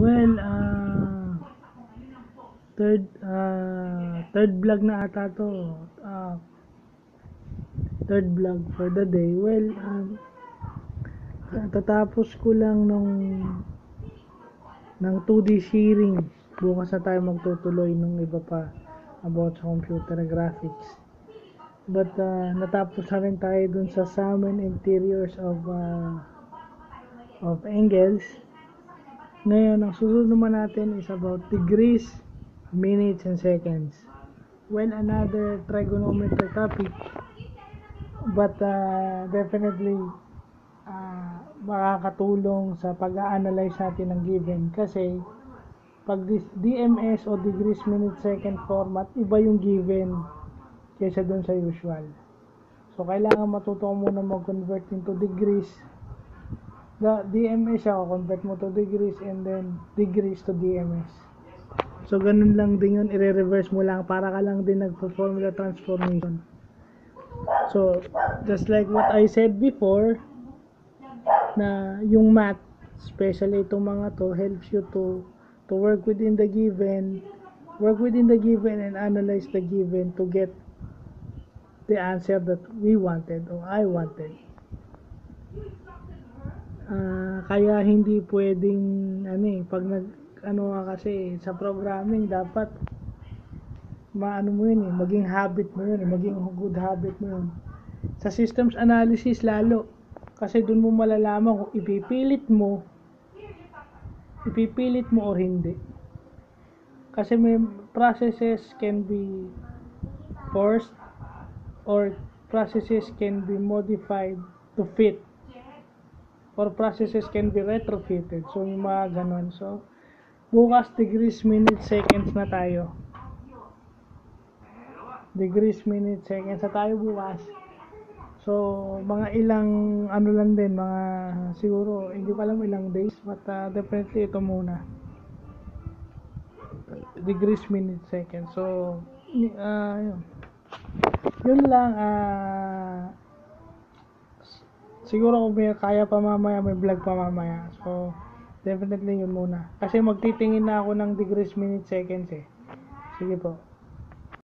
Well, ah third ah third vlog na ata to. Ah third vlog for the day. Well, um, tatapos ko lang nung ng 2D sharing. Bukas na tayo magtutuloy nung iba pa about sa computer graphics. But ah, natapos na rin tayo dun sa Salmon Interiors of ah, of Engels. Ngayon, ang susunod naman natin is about degrees, minutes, and seconds. Well, another trigonometry topic. But uh, definitely, uh, makakatulong sa pag-analyze natin ng given. Kasi, pag dis- DMS o degrees, minutes, second format, iba yung given kaysa dun sa usual. So, kailangan matuto muna mag-convert into degrees the DMS siya, convert mo to degrees and then degrees to DMS. So, ganun lang din yun, i-reverse mo lang para ka lang din nagpo-formula transformation. So, just like what I said before, na yung math, especially itong mga to, helps you to to work within the given, work within the given and analyze the given to get the answer that we wanted or I wanted. Ah, kaya hindi pwedeng ano eh pag nag ano ka kasi sa programming dapat maano mo yun eh maging habit mo yun eh maging good habit mo yun. Sa systems analysis lalo kasi dun mo malalaman kung ipipilit mo ipipilit mo o hindi. Kasi may processes can be forced or processes can be modified to fit or processes can be retrofitted. So, yung mga ganon. So, bukas degrees, minutes, seconds na tayo. Degrees, minutes, seconds na tayo bukas. So, mga ilang, ano lang din, mga siguro, hindi ko alam ilang days, but uh, definitely ito muna. Degrees, minutes, seconds. So, uh, yun. Yun lang, ah, siguro kung may kaya pa mamaya, may vlog pa mamaya. So, definitely yun muna. Kasi magtitingin na ako ng degrees, minutes, seconds eh. Sige po.